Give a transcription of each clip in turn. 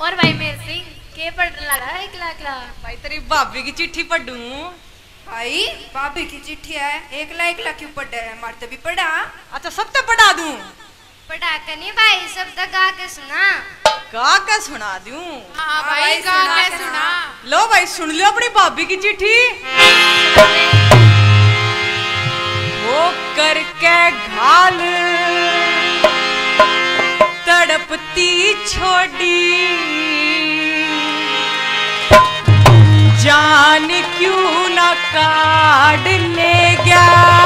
और भाई मेर सिंह के पढ़ने लगा है इकला इकला भाई तेरी भाभी की चिट्ठी पढूं? भाई भाभी की चिट्ठी है। एकला एकला क्यों पढ़? है मारते तो भी पढ़ा। अच्छा सब तो पढ़ा दूँ? पढ़ा के नहीं भाई सब तो गा के सुना। गा के सुना दूँ? हाँ भाई गा के सुना। लो भाई सुन लो अपनी भाभी की चिट्ठी। वो करके घाल तड़पती छोड़ी। क्यों ना काट ले गया?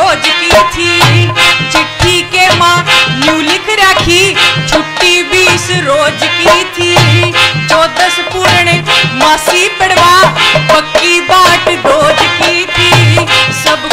खोज की थी, चिट्ठी के माँ यूँ लिख रखी। छुट्टी बीस रोज की थी, चौदस पूर्ण मासी पड़वा पक्की बाट रोज की थी। सब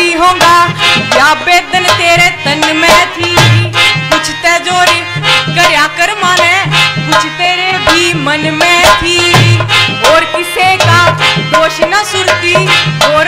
बरती होगा। या बेदन तेरे तन में थी। कुछ तेजोरी करया कर माने। कुछ तेरे भी मन में थी। और किसे का दोष न सुरती। में